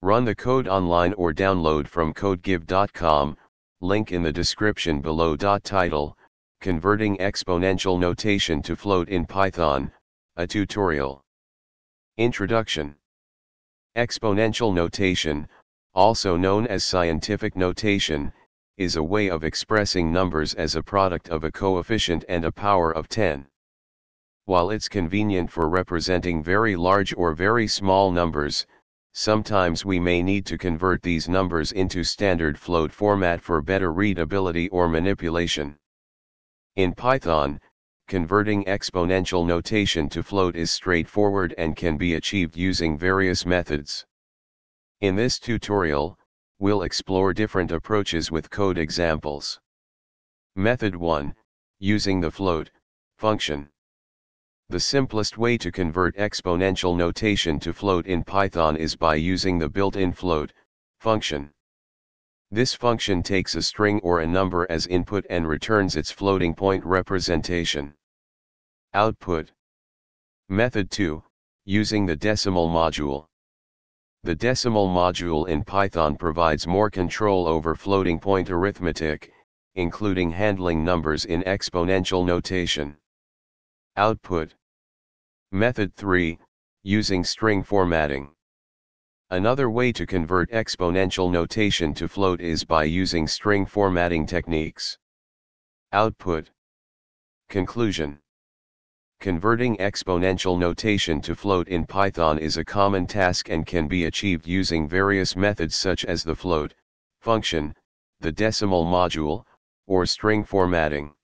Run the code online or download from codegive.com, link in the description below. Title, Converting Exponential Notation to Float in Python, a tutorial. Introduction Exponential notation, also known as scientific notation, is a way of expressing numbers as a product of a coefficient and a power of 10. While it's convenient for representing very large or very small numbers, sometimes we may need to convert these numbers into standard float format for better readability or manipulation. In Python, converting exponential notation to float is straightforward and can be achieved using various methods. In this tutorial, we'll explore different approaches with code examples. Method 1, using the float function. The simplest way to convert exponential notation to float in Python is by using the built-in float function. This function takes a string or a number as input and returns its floating point representation. Output Method 2, using the decimal module. The decimal module in Python provides more control over floating point arithmetic, including handling numbers in exponential notation. Output Method 3, using string formatting. Another way to convert exponential notation to float is by using string formatting techniques. Output Conclusion Converting exponential notation to float in Python is a common task and can be achieved using various methods such as the float function, the decimal module, or string formatting.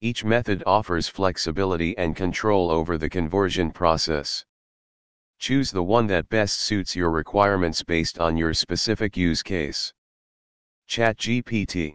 Each method offers flexibility and control over the conversion process. Choose the one that best suits your requirements based on your specific use case. ChatGPT